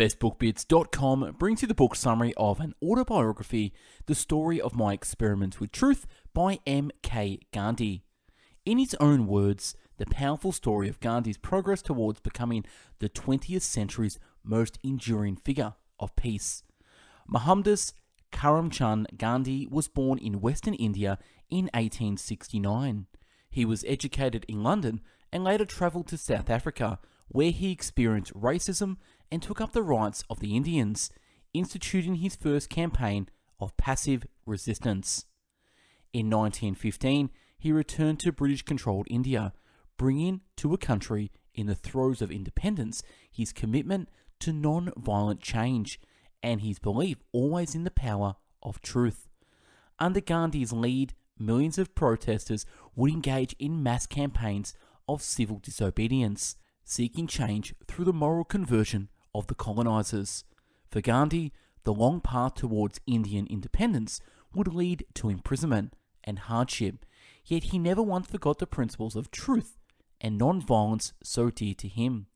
BestBookBits.com brings you the book summary of an autobiography, The Story of My Experiments with Truth by M.K. Gandhi. In his own words, the powerful story of Gandhi's progress towards becoming the 20th century's most enduring figure of peace. Mohandas Karamchand Gandhi was born in Western India in 1869. He was educated in London and later travelled to South Africa, where he experienced racism and took up the rights of the Indians, instituting his first campaign of passive resistance. In 1915, he returned to British controlled India, bringing to a country in the throes of independence his commitment to non violent change and his belief always in the power of truth. Under Gandhi's lead, millions of protesters would engage in mass campaigns of civil disobedience, seeking change through the moral conversion of the colonizers. For Gandhi, the long path towards Indian independence would lead to imprisonment and hardship, yet he never once forgot the principles of truth and non-violence so dear to him.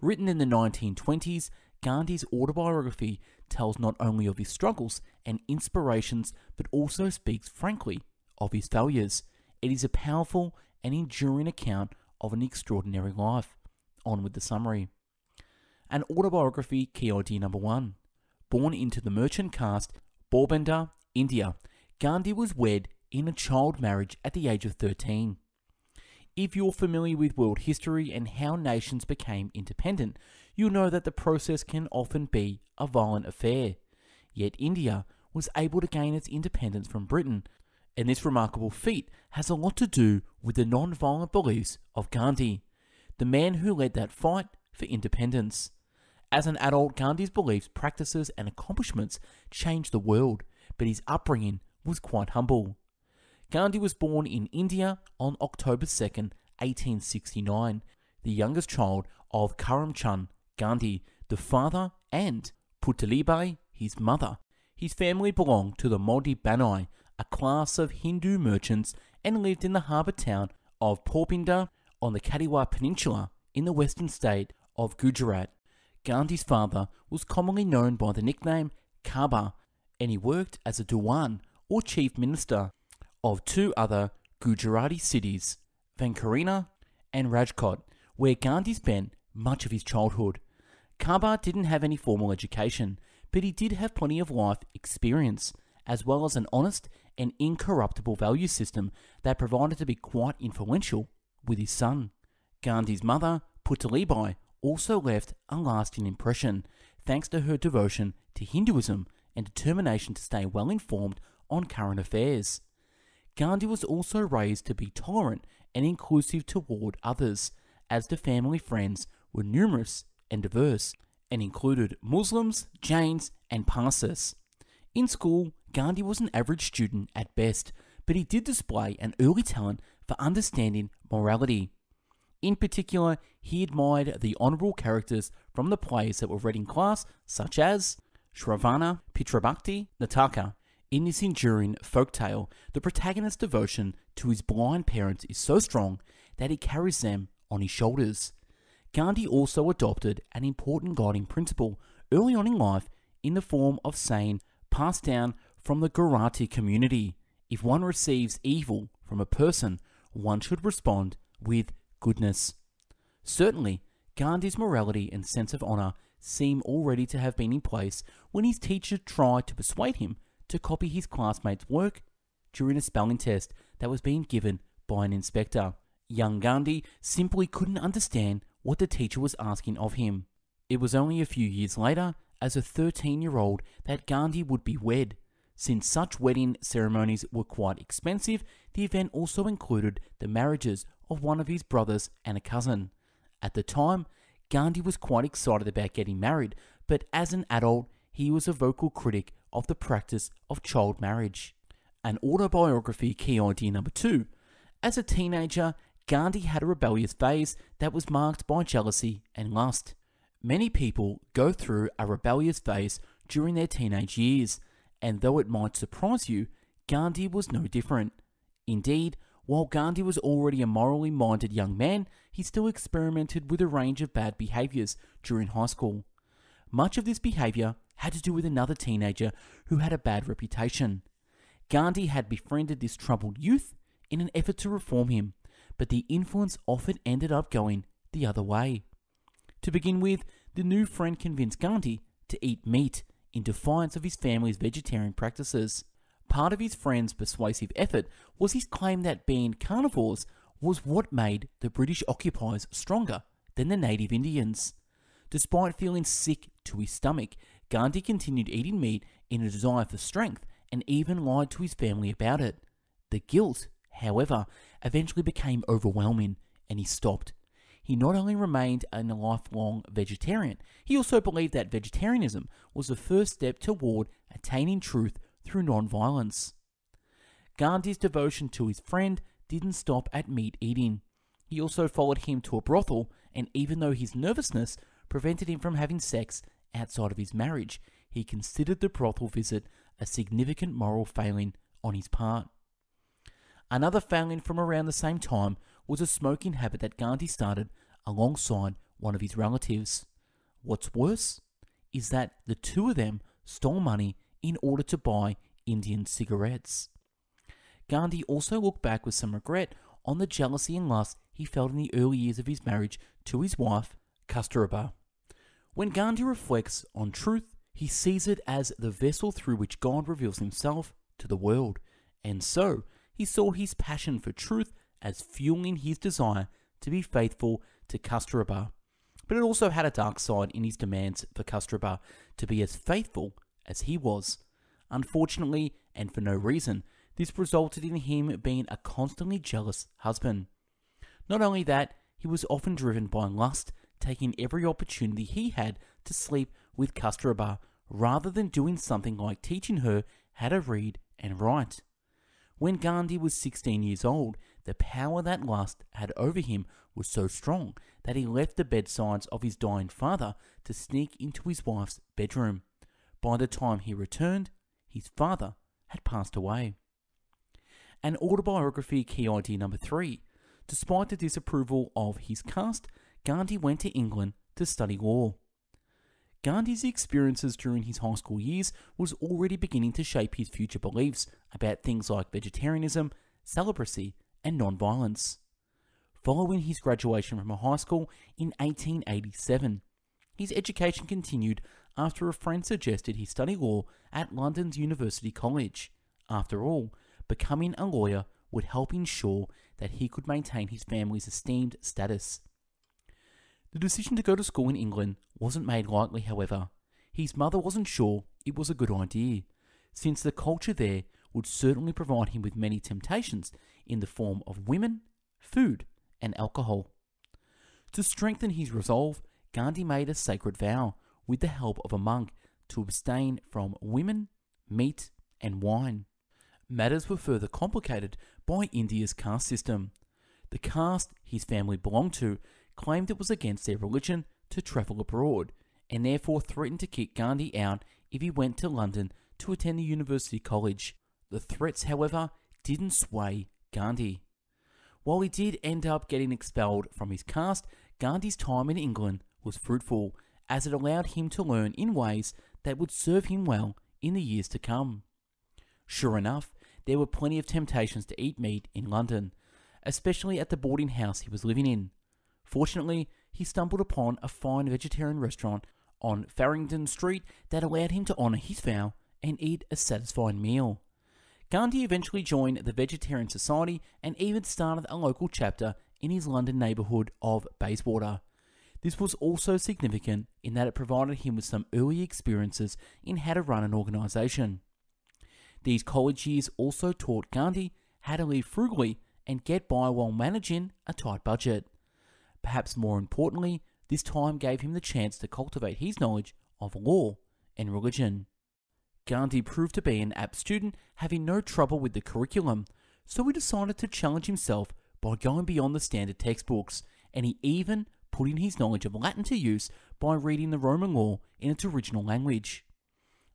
Written in the 1920s, Gandhi's autobiography tells not only of his struggles and inspirations, but also speaks frankly of his failures. It is a powerful and enduring account of an extraordinary life. On with the summary. An autobiography idea number one. Born into the merchant caste, Porbandar, India, Gandhi was wed in a child marriage at the age of 13. If you're familiar with world history and how nations became independent, you'll know that the process can often be a violent affair. Yet India was able to gain its independence from Britain, and this remarkable feat has a lot to do with the non violent beliefs of Gandhi, the man who led that fight for independence. As an adult, Gandhi's beliefs, practices, and accomplishments changed the world, but his upbringing was quite humble. Gandhi was born in India on October 2, 1869, the youngest child of Karamchand Gandhi, the father, and Putalibai, his mother. His family belonged to the Modi Banai, a class of Hindu merchants, and lived in the harbour town of Porbandar on the Kathiawar Peninsula in the western state of Gujarat. Gandhi's father was commonly known by the nickname Kaba, and he worked as a Diwan or chief minister of two other Gujarati cities, Vankarina and Rajkot, where Gandhi spent much of his childhood. Kaba didn't have any formal education, but he did have plenty of life experience, as well as an honest and incorruptible value system that provided to be quite influential with his son. Gandhi's mother, Putalibai, also left a lasting impression thanks to her devotion to Hinduism and determination to stay well informed on current affairs. Gandhi was also raised to be tolerant and inclusive toward others, as the family friends were numerous and diverse, and included Muslims, Jains, and Parsis. In school, Gandhi was an average student at best, but he did display an early talent for understanding morality. In particular, he admired the honourable characters from the plays that were read in class, such as Shravana, Pitrabhakti, Nataka. In this enduring folk tale, the protagonist's devotion to his blind parents is so strong that he carries them on his shoulders. Gandhi also adopted an important guiding principle early on in life in the form of saying, passed down from the Gujarati community. If one receives evil from a person, one should respond with goodness. Certainly, Gandhi's morality and sense of honour seem already to have been in place when his teacher tried to persuade him to copy his classmates' work during a spelling test that was being given by an inspector. Young Gandhi simply couldn't understand what the teacher was asking of him. It was only a few years later, as a 13 year old, that Gandhi would be wed. Since such wedding ceremonies were quite expensive, the event also included the marriages of one of his brothers and a cousin. At the time, Gandhi was quite excited about getting married, but as an adult, he was a vocal critic of the practice of child marriage. An autobiography key idea number two. As a teenager, Gandhi had a rebellious phase that was marked by jealousy and lust. Many people go through a rebellious phase during their teenage years, and though it might surprise you, Gandhi was no different. Indeed, while Gandhi was already a morally minded young man, he still experimented with a range of bad behaviours during high school. Much of this behaviour had to do with another teenager who had a bad reputation. Gandhi had befriended this troubled youth in an effort to reform him, but the influence often ended up going the other way. To begin with, the new friend convinced Gandhi to eat meat in defiance of his family's vegetarian practices. Part of his friend's persuasive effort was his claim that being carnivores was what made the British occupiers stronger than the native Indians. Despite feeling sick to his stomach, Gandhi continued eating meat in a desire for strength and even lied to his family about it. The guilt, however, eventually became overwhelming and he stopped. He not only remained a lifelong vegetarian, he also believed that vegetarianism was the first step toward attaining truth through non-violence. Gandhi's devotion to his friend didn't stop at meat eating. He also followed him to a brothel, and even though his nervousness prevented him from having sex outside of his marriage, he considered the brothel visit a significant moral failing on his part. Another failing from around the same time was a smoking habit that Gandhi started alongside one of his relatives. What's worse is that the two of them stole money in order to buy Indian cigarettes. Gandhi also looked back with some regret on the jealousy and lust he felt in the early years of his marriage to his wife, Kasturba. When Gandhi reflects on truth, he sees it as the vessel through which God reveals himself to the world, and so he saw his passion for truth as fueling his desire to be faithful to Kasturba. But it also had a dark side in his demands for Kasturba to be as faithful as he was. Unfortunately, and for no reason, this resulted in him being a constantly jealous husband. Not only that, he was often driven by lust, taking every opportunity he had to sleep with Kasturba rather than doing something like teaching her how to read and write. When Gandhi was 16 years old, the power that lust had over him was so strong that he left the bedsides of his dying father to sneak into his wife's bedroom. By the time he returned, his father had passed away. An autobiography key idea number three. Despite the disapproval of his caste, Gandhi went to England to study law. Gandhi's experiences during his high school years was already beginning to shape his future beliefs about things like vegetarianism, celibacy, and non-violence. Following his graduation from a high school in 1887, his education continued after a friend suggested he study law at London's University College. After all, becoming a lawyer would help ensure that he could maintain his family's esteemed status. The decision to go to school in England wasn't made lightly, however. His mother wasn't sure it was a good idea, since the culture there would certainly provide him with many temptations in the form of women, food, and alcohol. To strengthen his resolve, Gandhi made a sacred vow, with the help of a monk, to abstain from women, meat, and wine. Matters were further complicated by India's caste system. The caste his family belonged to claimed it was against their religion to travel abroad, and therefore threatened to kick Gandhi out if he went to London to attend the University College. The threats, however, didn't sway Gandhi. While he did end up getting expelled from his caste, Gandhi's time in England was fruitful, as it allowed him to learn in ways that would serve him well in the years to come. Sure enough, there were plenty of temptations to eat meat in London, especially at the boarding house he was living in. Fortunately, he stumbled upon a fine vegetarian restaurant on Farringdon Street that allowed him to honour his vow and eat a satisfying meal. Gandhi eventually joined the Vegetarian Society and even started a local chapter in his London neighbourhood of Bayswater. This was also significant in that it provided him with some early experiences in how to run an organisation. These college years also taught Gandhi how to live frugally and get by while managing a tight budget. Perhaps more importantly, this time gave him the chance to cultivate his knowledge of law and religion. Gandhi proved to be an apt student, having no trouble with the curriculum, so he decided to challenge himself by going beyond the standard textbooks, and he even put in his knowledge of Latin to use by reading the Roman law in its original language.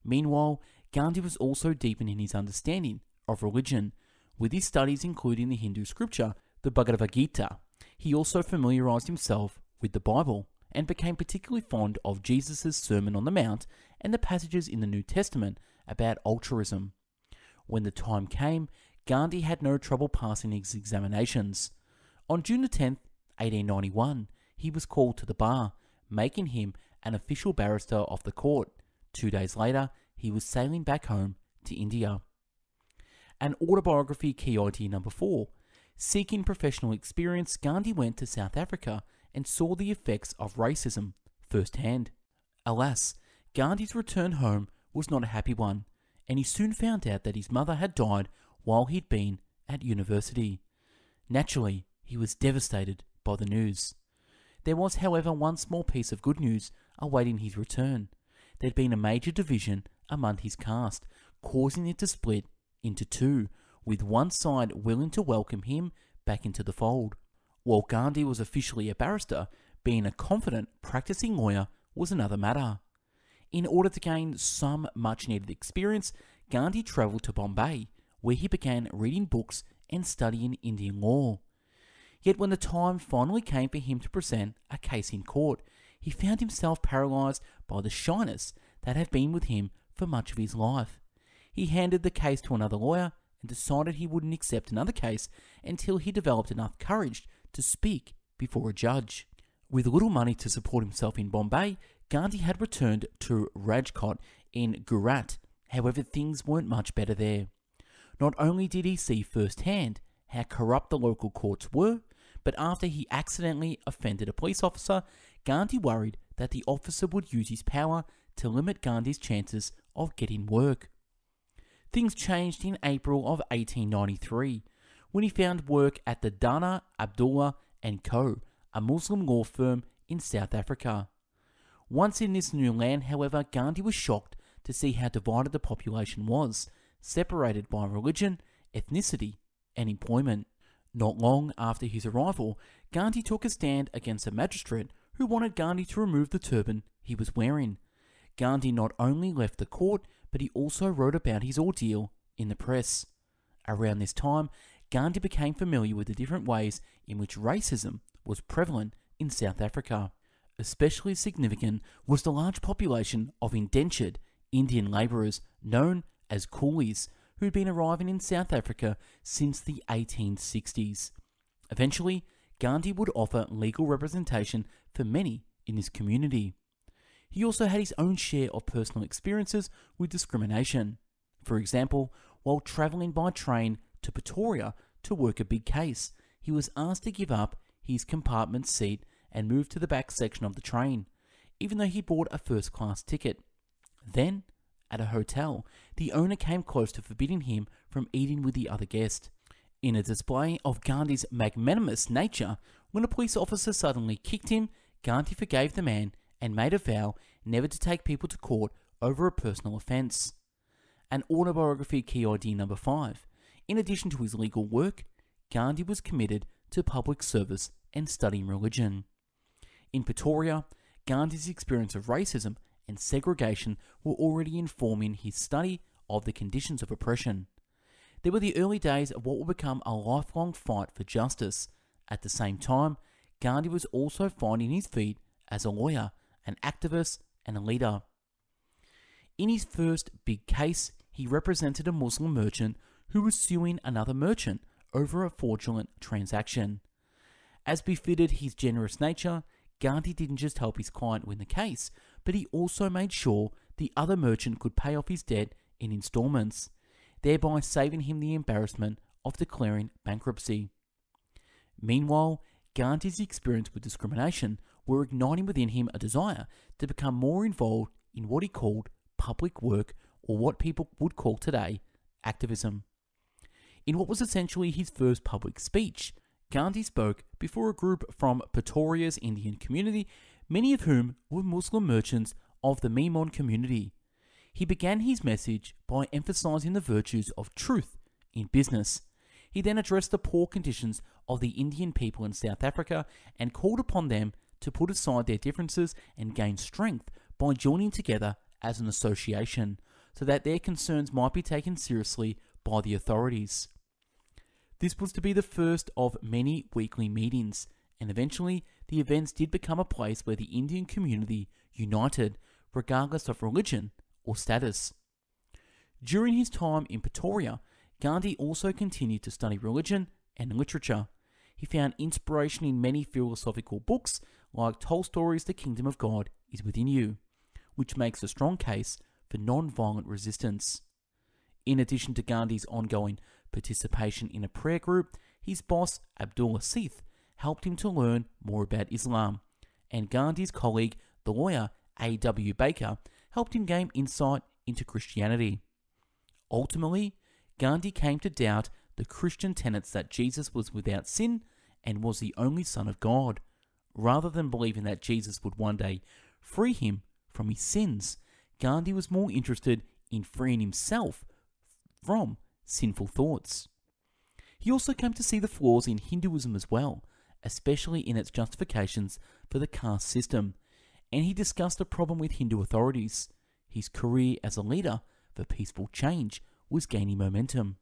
Meanwhile, Gandhi was also deepening his understanding of religion, with his studies including the Hindu scripture, the Bhagavad Gita, he also familiarized himself with the Bible and became particularly fond of Jesus' Sermon on the Mount and the passages in the New Testament about altruism. When the time came, Gandhi had no trouble passing his examinations. On June 10, 1891, he was called to the bar, making him an official barrister of the court. Two days later, he was sailing back home to India. An autobiography key idea number four. Seeking professional experience, Gandhi went to South Africa and saw the effects of racism firsthand. Alas, Gandhi's return home was not a happy one, and he soon found out that his mother had died while he'd been at university. Naturally, he was devastated by the news. There was, however, one small piece of good news awaiting his return. There'd been a major division among his caste, causing it to split into two, with one side willing to welcome him back into the fold. While Gandhi was officially a barrister, being a confident, practicing lawyer was another matter. In order to gain some much needed experience, Gandhi travelled to Bombay, where he began reading books and studying Indian law. Yet when the time finally came for him to present a case in court, he found himself paralysed by the shyness that had been with him for much of his life. He handed the case to another lawyer and decided he wouldn't accept another case until he developed enough courage to speak before a judge. With little money to support himself in Bombay, Gandhi had returned to Rajkot in Gujarat. However, things weren't much better there. Not only did he see firsthand how corrupt the local courts were, but after he accidentally offended a police officer, Gandhi worried that the officer would use his power to limit Gandhi's chances of getting work. Things changed in April of 1893 when he found work at the Dada Abdullah and Co., a Muslim law firm in South Africa. Once in this new land, however, Gandhi was shocked to see how divided the population was, separated by religion, ethnicity, and employment. Not long after his arrival, Gandhi took a stand against a magistrate who wanted Gandhi to remove the turban he was wearing. Gandhi not only left the court, but he also wrote about his ordeal in the press. Around this time, Gandhi became familiar with the different ways in which racism was prevalent in South Africa. Especially significant was the large population of indentured Indian labourers known as coolies who'd been arriving in South Africa since the 1860s. Eventually, Gandhi would offer legal representation for many in his community. He also had his own share of personal experiences with discrimination. For example, while travelling by train to Pretoria to work a big case, he was asked to give up his compartment seat and move to the back section of the train, even though he bought a first class ticket. Then, at a hotel, the owner came close to forbidding him from eating with the other guest. In a display of Gandhi's magnanimous nature, when a police officer suddenly kicked him, Gandhi forgave the man and made a vow never to take people to court over a personal offence. An autobiography key idea number five. In addition to his legal work, Gandhi was committed to public service and studying religion. In Pretoria, Gandhi's experience of racism and segregation were already informing his study of the conditions of oppression. There were the early days of what would become a lifelong fight for justice. At the same time, Gandhi was also finding his feet as a lawyer, an activist, and a leader. In his first big case, he represented a Muslim merchant who was suing another merchant over a fraudulent transaction. As befitted his generous nature, Gandhi didn't just help his client win the case, but he also made sure the other merchant could pay off his debt in installments, thereby saving him the embarrassment of declaring bankruptcy. Meanwhile, Gandhi's experience with discrimination were igniting within him a desire to become more involved in what he called public work, or what people would call today activism. In what was essentially his first public speech, Gandhi spoke before a group from Pretoria's Indian community many of whom were Muslim merchants of the Memon community. He began his message by emphasizing the virtues of truth in business. He then addressed the poor conditions of the Indian people in South Africa and called upon them to put aside their differences and gain strength by joining together as an association so that their concerns might be taken seriously by the authorities. This was to be the first of many weekly meetings and eventually the events did become a place where the Indian community united, regardless of religion or status. During his time in Pretoria, Gandhi also continued to study religion and literature. He found inspiration in many philosophical books like Tolstoy's The Kingdom of God is Within You, which makes a strong case for non-violent resistance. In addition to Gandhi's ongoing participation in a prayer group, his boss, Abdullah Sheth, helped him to learn more about Islam, and Gandhi's colleague, the lawyer A.W. Baker, helped him gain insight into Christianity. Ultimately, Gandhi came to doubt the Christian tenets that Jesus was without sin and was the only Son of God, rather than believing that Jesus would one day free him from his sins. Gandhi was more interested in freeing himself from sinful thoughts. He also came to see the flaws in Hinduism as well, especially in its justifications for the caste system, and he discussed the problem with Hindu authorities. His career as a leader for peaceful change was gaining momentum.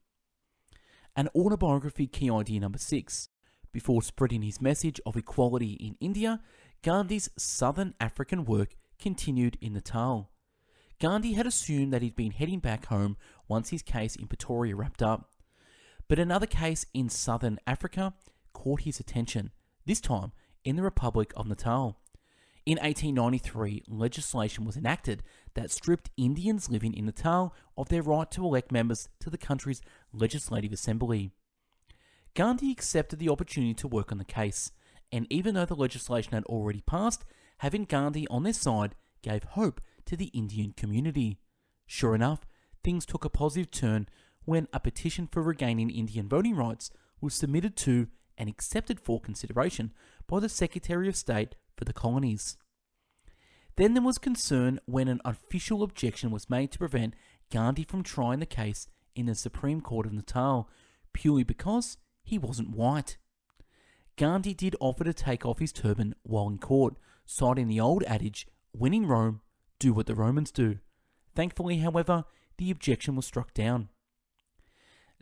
An autobiography key idea number six. Before spreading his message of equality in India, Gandhi's southern African work continued in Natal. Gandhi had assumed that he'd been heading back home once his case in Pretoria wrapped up. But another case in southern Africa caught his attention, this time in the Republic of Natal. In 1893, legislation was enacted that stripped Indians living in Natal of their right to elect members to the country's legislative assembly. Gandhi accepted the opportunity to work on the case, and even though the legislation had already passed, having Gandhi on their side gave hope to the Indian community. Sure enough, things took a positive turn when a petition for regaining Indian voting rights was submitted to and accepted for consideration by the Secretary of State for the colonies. Then there was concern when an official objection was made to prevent Gandhi from trying the case in the Supreme Court of Natal, purely because he wasn't white. Gandhi did offer to take off his turban while in court, citing the old adage, when in Rome, do what the Romans do. Thankfully, however, the objection was struck down.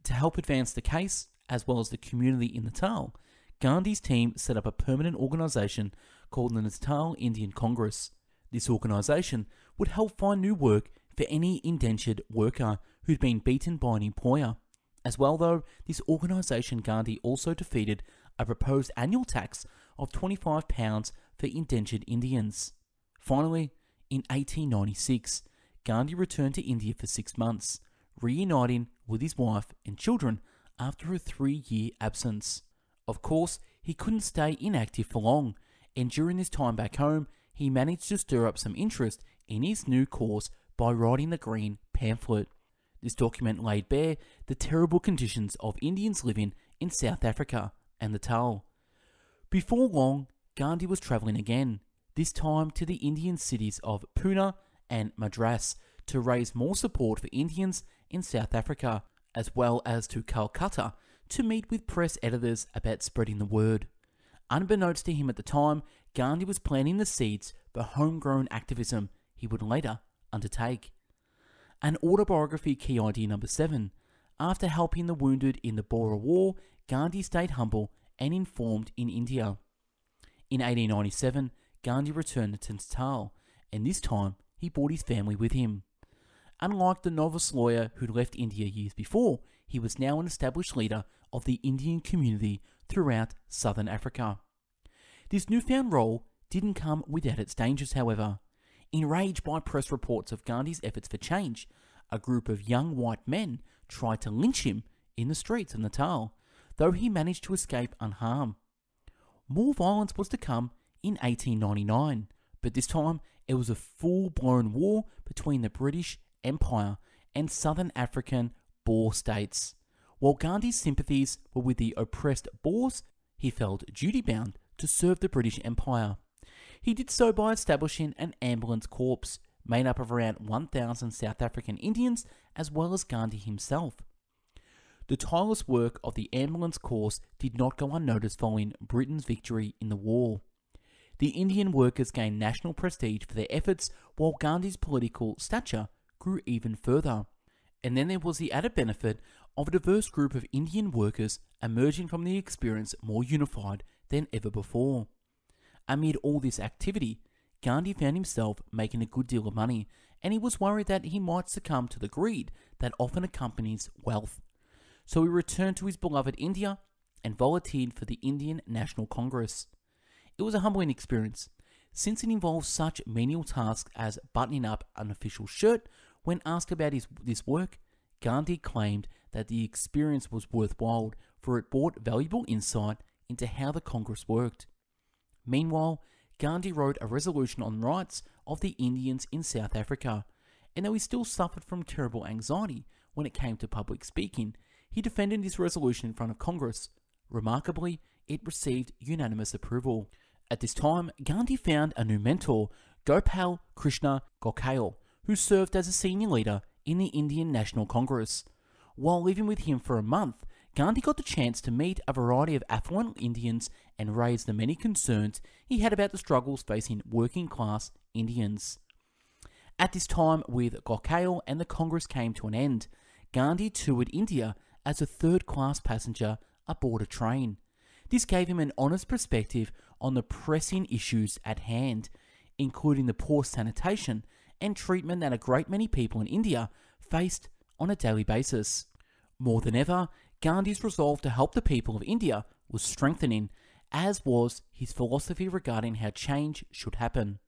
To help advance the case, as well as the community in Natal, Gandhi's team set up a permanent organisation called the Natal Indian Congress. This organisation would help find new work for any indentured worker who'd been beaten by an employer. As well, though, this organisation Gandhi also defeated a proposed annual tax of £25 for indentured Indians. Finally, in 1896, Gandhi returned to India for six months, reuniting with his wife and children after a three year absence. Of course, he couldn't stay inactive for long, and during this time back home, he managed to stir up some interest in his new cause by writing the Green Pamphlet. This document laid bare the terrible conditions of Indians living in South Africa and Natal. Before long, Gandhi was travelling again, this time to the Indian cities of Pune and Madras to raise more support for Indians in South Africa, as well as to Calcutta to meet with press editors about spreading the word. Unbeknownst to him at the time, Gandhi was planting the seeds for homegrown activism he would later undertake. An autobiography key idea number seven. After helping the wounded in the Boer War, Gandhi stayed humble and informed in India. In 1897, Gandhi returned to Natal, and this time he brought his family with him. Unlike the novice lawyer who'd left India years before, he was now an established leader of the Indian community throughout southern Africa. This newfound role didn't come without its dangers, however. Enraged by press reports of Gandhi's efforts for change, a group of young white men tried to lynch him in the streets of Natal, though he managed to escape unharmed. More violence was to come in 1899, but this time it was a full blown war between the British Empire and southern African Boer states. While Gandhi's sympathies were with the oppressed Boers, he felt duty bound to serve the British Empire. He did so by establishing an ambulance corps made up of around 1,000 South African Indians as well as Gandhi himself. The tireless work of the ambulance corps did not go unnoticed following Britain's victory in the war. The Indian workers gained national prestige for their efforts, while Gandhi's political stature grew even further. And then there was the added benefit of a diverse group of Indian workers emerging from the experience more unified than ever before. Amid all this activity, Gandhi found himself making a good deal of money, and he was worried that he might succumb to the greed that often accompanies wealth. So he returned to his beloved India and volunteered for the Indian National Congress. It was a humbling experience, since it involved such menial tasks as buttoning up an official shirt. When asked about his, this work, Gandhi claimed that the experience was worthwhile for it brought valuable insight into how the Congress worked. Meanwhile, Gandhi wrote a resolution on rights of the Indians in South Africa, and though he still suffered from terrible anxiety when it came to public speaking, he defended his resolution in front of Congress. Remarkably, it received unanimous approval. At this time, Gandhi found a new mentor, Gopal Krishna Gokhale, who served as a senior leader in the Indian National Congress. While living with him for a month, Gandhi got the chance to meet a variety of affluent Indians and raise the many concerns he had about the struggles facing working class Indians. At this time, with Gokhale and the Congress came to an end, Gandhi toured India as a third class passenger aboard a train. This gave him an honest perspective on the pressing issues at hand, including the poor sanitation and treatment that a great many people in India faced on a daily basis. More than ever, Gandhi's resolve to help the people of India was strengthening, as was his philosophy regarding how change should happen.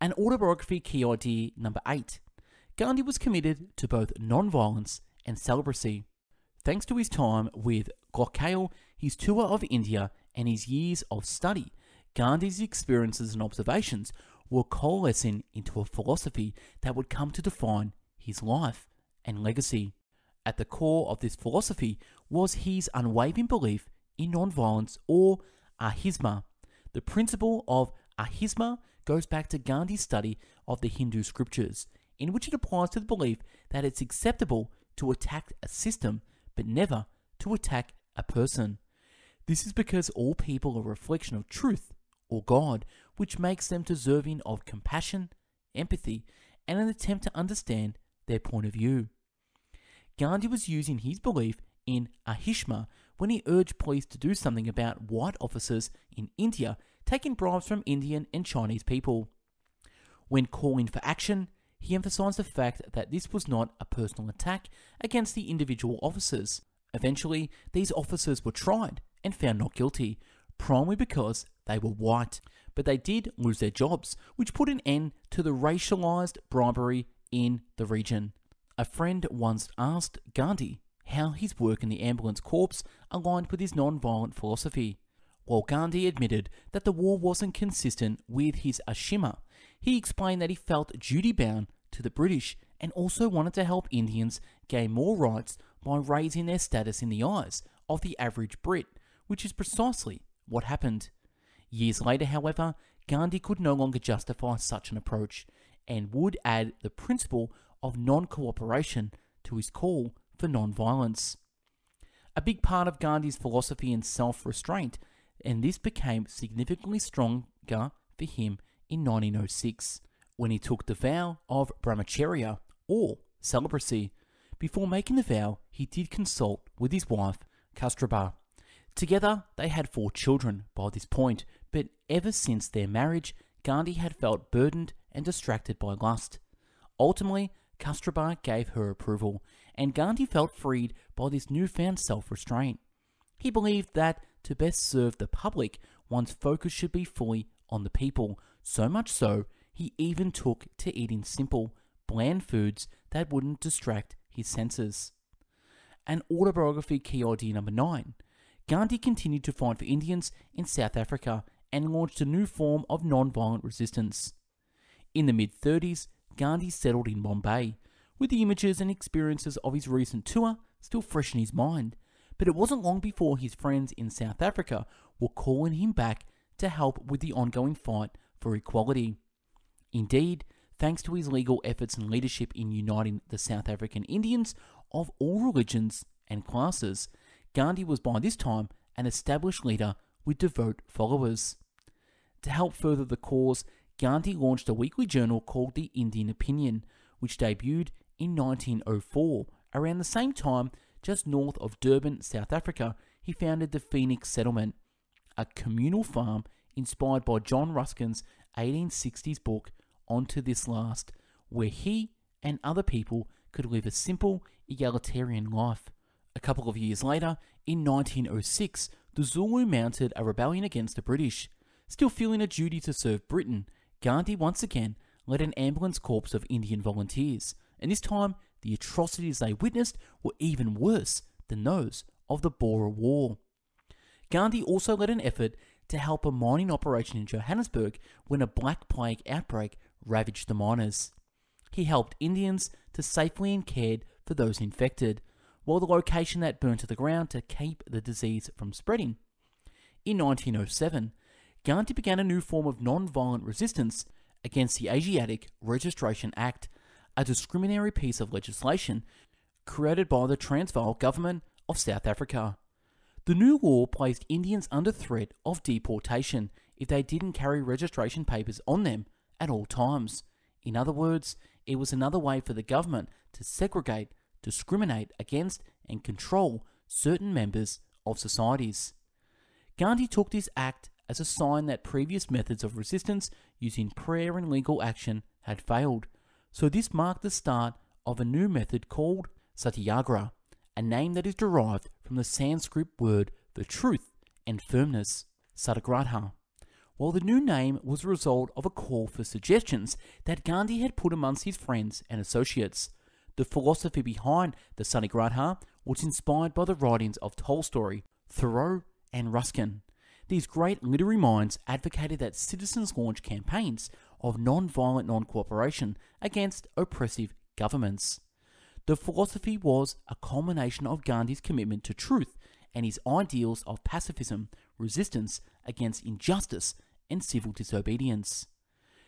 An autobiography key idea number 8. Gandhi was committed to both non-violence and celibacy. Thanks to his time with Gokhale, his tour of India, and his years of study, Gandhi's experiences and observations were coalescing into a philosophy that would come to define his life and legacy. At the core of this philosophy was his unwavering belief in nonviolence or ahimsa. The principle of ahimsa goes back to Gandhi's study of the Hindu scriptures, in which it applies to the belief that it's acceptable to attack a system but never to attack a person. This is because all people are a reflection of truth or God, which makes them deserving of compassion, empathy, and an attempt to understand their point of view. Gandhi was using his belief in ahimsa when he urged police to do something about white officers in India taking bribes from Indian and Chinese people. When calling for action, he emphasized the fact that this was not a personal attack against the individual officers. Eventually, these officers were tried and found not guilty, primarily because they were white, but they did lose their jobs, which put an end to the racialized bribery in the region. A friend once asked Gandhi how his work in the ambulance corps aligned with his non-violent philosophy. While Gandhi admitted that the war wasn't consistent with his ahimsa, he explained that he felt duty bound to the British and also wanted to help Indians gain more rights by raising their status in the eyes of the average Brit, which is precisely what happened. Years later, however, Gandhi could no longer justify such an approach and would add the principle of non cooperation to his call for non violence. A big part of Gandhi's philosophy and self restraint, and this became significantly stronger for him in 1906 when he took the vow of brahmacharya or celibacy. Before making the vow, he did consult with his wife, Kasturba. Together, they had four children by this point, but ever since their marriage, Gandhi had felt burdened and distracted by lust. Ultimately, Kasturba gave her approval, and Gandhi felt freed by this newfound self restraint. He believed that to best serve the public, one's focus should be fully on the people, so much so, he even took to eating simple, bland foods that wouldn't distract his senses. An autobiography key idea number 9. Gandhi continued to fight for Indians in South Africa and launched a new form of non-violent resistance. In the mid 30s, Gandhi settled in Bombay, with the images and experiences of his recent tour still fresh in his mind. But it wasn't long before his friends in South Africa were calling him back to help with the ongoing fight for equality. Indeed, thanks to his legal efforts and leadership in uniting the South African Indians of all religions and classes, Gandhi was by this time an established leader with devout followers. To help further the cause, Gandhi launched a weekly journal called The Indian Opinion, which debuted in 1904. Around the same time, just north of Durban, South Africa, he founded the Phoenix Settlement, a communal farm inspired by John Ruskin's 1860s book Unto This Last, where he and other people could live a simple, egalitarian life. A couple of years later, in 1906, the Zulu mounted a rebellion against the British. Still feeling a duty to serve Britain, Gandhi once again led an ambulance corps of Indian volunteers, and this time the atrocities they witnessed were even worse than those of the Boer War. Gandhi also led an effort to help a mining operation in Johannesburg when a Black Plague outbreak ravaged the miners. He helped Indians to safely and cared for those infected, while the location that burned to the ground to keep the disease from spreading. In 1907, Gandhi began a new form of non-violent resistance against the Asiatic Registration Act, a discriminatory piece of legislation created by the Transvaal government of South Africa. The new law placed Indians under threat of deportation if they didn't carry registration papers on them at all times. In other words, it was another way for the government to segregate, discriminate against, and control certain members of societies. Gandhi took this act as a sign that previous methods of resistance using prayer and legal action had failed, so this marked the start of a new method called satyagraha, a name that is derived from the Sanskrit word for truth and firmness, satyagraha. While the new name was a result of a call for suggestions that Gandhi had put amongst his friends and associates, the philosophy behind the satyagraha was inspired by the writings of Tolstoy, Thoreau, and Ruskin. These great literary minds advocated that citizens launch campaigns of non-violent non-cooperation against oppressive governments. The philosophy was a culmination of Gandhi's commitment to truth and his ideals of pacifism, resistance against injustice, and civil disobedience.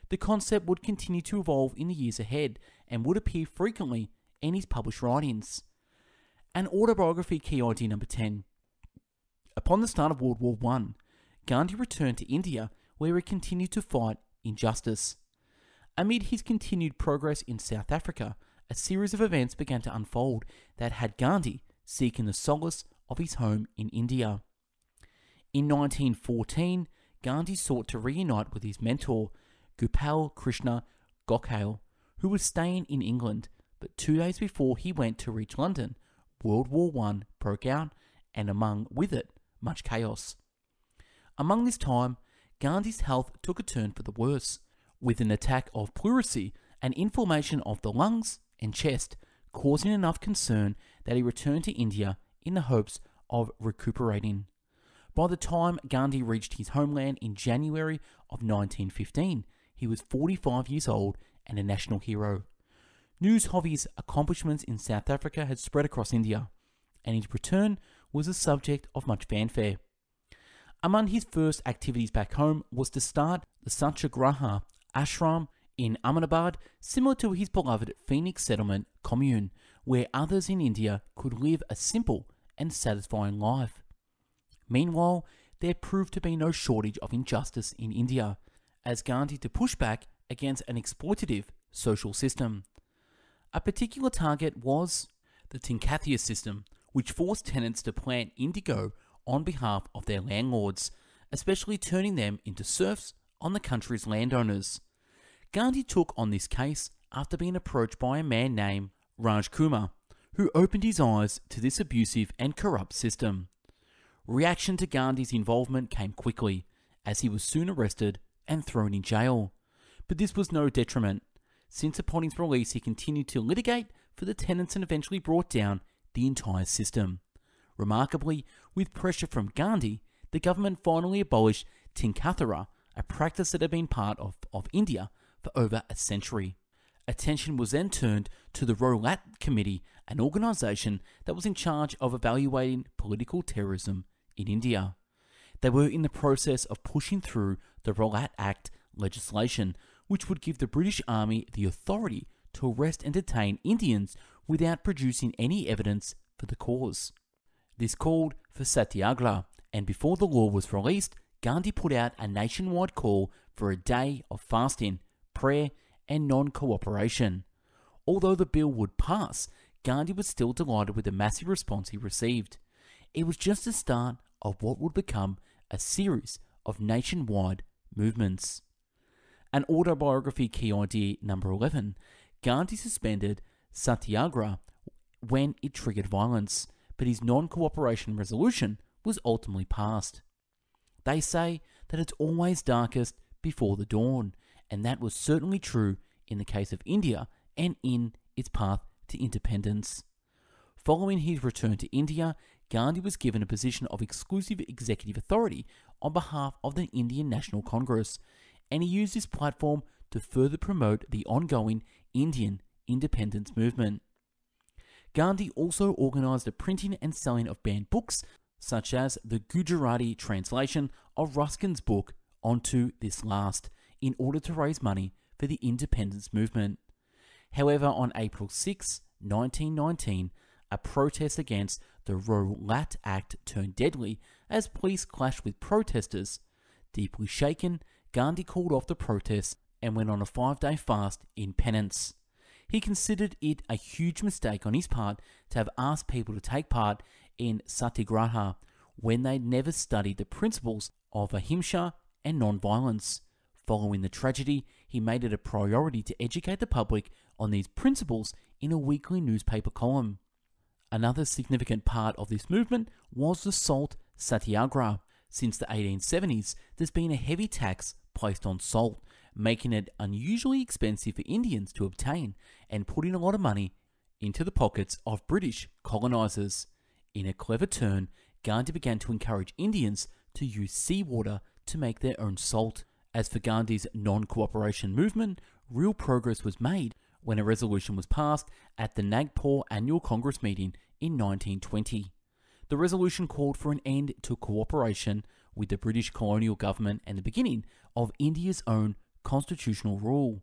The concept would continue to evolve in the years ahead and would appear frequently in his published writings. An autobiography key idea number 10. Upon the start of World War I, Gandhi returned to India where he continued to fight injustice. Amid his continued progress in South Africa, a series of events began to unfold that had Gandhi seeking the solace of his home in India. In 1914, Gandhi sought to reunite with his mentor, Gopal Krishna Gokhale, who was staying in England, but two days before he went to reach London, World War I broke out, and among with it, much chaos. Among this time, Gandhi's health took a turn for the worse, with an attack of pleurisy and inflammation of the lungs and chest, causing enough concern that he returned to India in the hopes of recuperating. By the time Gandhi reached his homeland in January of 1915, he was 45 years old and a national hero. News of his accomplishments in South Africa had spread across India, and his return was the subject of much fanfare. Among his first activities back home was to start the Satyagraha ashram in Ahmedabad, similar to his beloved Phoenix settlement commune, where others in India could live a simple and satisfying life. Meanwhile, there proved to be no shortage of injustice in India, as Gandhi to push back against an exploitative social system. A particular target was the Tinkathia system, which forced tenants to plant indigo on behalf of their landlords, especially turning them into serfs on the country's landowners. Gandhi took on this case after being approached by a man named Raj Kumar, who opened his eyes to this abusive and corrupt system. Reaction to Gandhi's involvement came quickly, as he was soon arrested and thrown in jail. But this was no detriment, since upon his release he continued to litigate for the tenants and eventually brought down the entire system. Remarkably, with pressure from Gandhi, the government finally abolished Tinkathia, a practice that had been part of, of India for over a century. Attention was then turned to the Rowlatt Committee, an organization that was in charge of evaluating political terrorism in India. They were in the process of pushing through the Rowlatt Act legislation, which would give the British Army the authority to arrest and detain Indians without producing any evidence for the cause. This called for satyagraha, and before the law was released, Gandhi put out a nationwide call for a day of fasting, prayer, and non cooperation. Although the bill would pass, Gandhi was still delighted with the massive response he received. It was just the start of what would become a series of nationwide movements. An autobiography key idea number 11 Gandhi suspended Satyagraha when it triggered violence, but his non cooperation resolution was ultimately passed. They say that it's always darkest before the dawn, and that was certainly true in the case of India and in its path to independence. Following his return to India, Gandhi was given a position of exclusive executive authority on behalf of the Indian National Congress, and he used this platform to further promote the ongoing Indian independence movement. Gandhi also organized the printing and selling of banned books, such as the Gujarati translation of Ruskin's book Unto This Last, in order to raise money for the independence movement. However, on April 6, 1919, a protest against the Rowlatt Act turned deadly as police clashed with protesters. Deeply shaken, Gandhi called off the protests and went on a five day fast in penance. He considered it a huge mistake on his part to have asked people to take part in satyagraha when they'd never studied the principles of ahimsa and non-violence. Following the tragedy, he made it a priority to educate the public on these principles in a weekly newspaper column. Another significant part of this movement was the salt satyagraha. Since the 1870s, there's been a heavy tax placed on salt, making it unusually expensive for Indians to obtain and putting a lot of money into the pockets of British colonisers. In a clever turn, Gandhi began to encourage Indians to use seawater to make their own salt. As for Gandhi's non cooperation movement, real progress was made when a resolution was passed at the Nagpur Annual Congress meeting in 1920. The resolution called for an end to cooperation with the British colonial government and the beginning of India's own constitutional rule.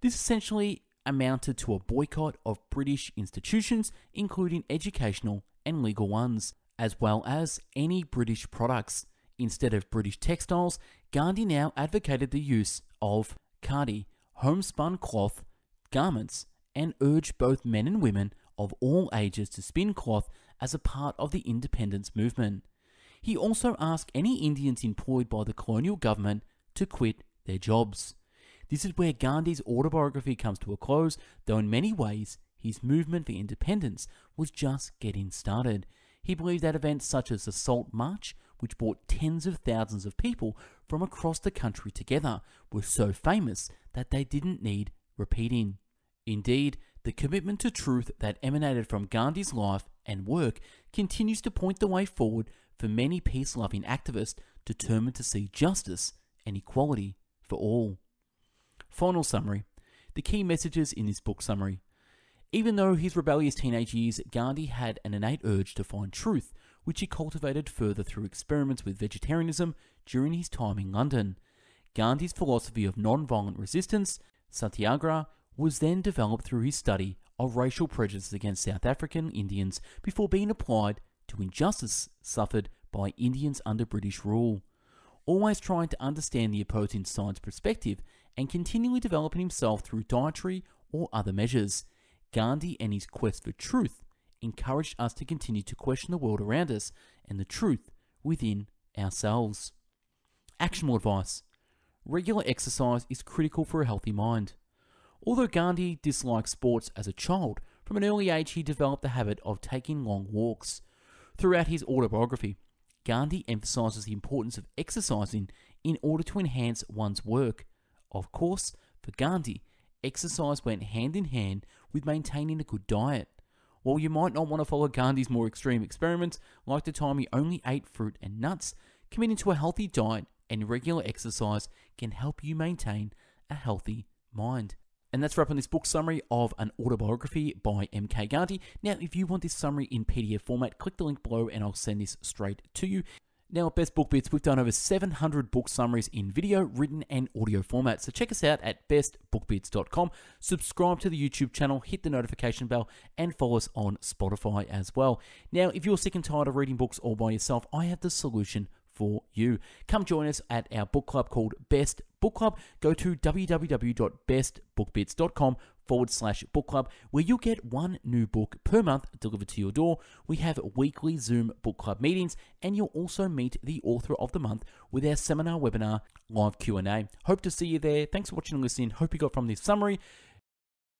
This essentially amounted to a boycott of British institutions, including educational and legal ones, as well as any British products. Instead of British textiles, Gandhi now advocated the use of khadi, homespun cloth, garments, and urged both men and women of all ages to spin cloth as a part of the independence movement. He also asked any Indians employed by the colonial government to quit their jobs. This is where Gandhi's autobiography comes to a close, though in many ways his movement for independence was just getting started. He believed that events such as the Salt March, which brought tens of thousands of people from across the country together, were so famous that they didn't need repeating. Indeed, the commitment to truth that emanated from Gandhi's life and work continues to point the way forward for many peace loving activists determined to see justice and equality for all. Final summary The key messages in this book summary. Even though his rebellious teenage years, Gandhi had an innate urge to find truth, which he cultivated further through experiments with vegetarianism during his time in London. Gandhi's philosophy of non-violent resistance, satyagraha, was then developed through his study of racial prejudice against South African Indians before being applied to injustice suffered by Indians under British rule. Always trying to understand the opposing side's perspective and continually developing himself through dietary or other measures, Gandhi and his quest for truth encouraged us to continue to question the world around us and the truth within ourselves. Actionable advice Regular exercise is critical for a healthy mind. Although Gandhi disliked sports as a child, from an early age he developed the habit of taking long walks. Throughout his autobiography, Gandhi emphasizes the importance of exercising in order to enhance one's work. Of course, for Gandhi, exercise went hand in hand with maintaining a good diet. While you might not want to follow Gandhi's more extreme experiments, like the time he only ate fruit and nuts, committing to a healthy diet and regular exercise can help you maintain a healthy mind. And that's wrap on this book summary of an autobiography by MK Gandhi. Now, if you want this summary in PDF format, click the link below and I'll send this straight to you. Now, at Best Book Bits, we've done over 700 book summaries in video, written, and audio format. So check us out at bestbookbits.com. Subscribe to the YouTube channel, hit the notification bell, and follow us on Spotify as well. Now, if you're sick and tired of reading books all by yourself, I have the solution for you. Come join us at our book club called Best Book Club. Go to www.bestbookbits.com forward slash book club, where you'll get one new book per month delivered to your door. We have weekly Zoom book club meetings, and you'll also meet the author of the month with our seminar webinar live Q&A. Hope to see you there. Thanks for watching and listening. Hope you got from this summary.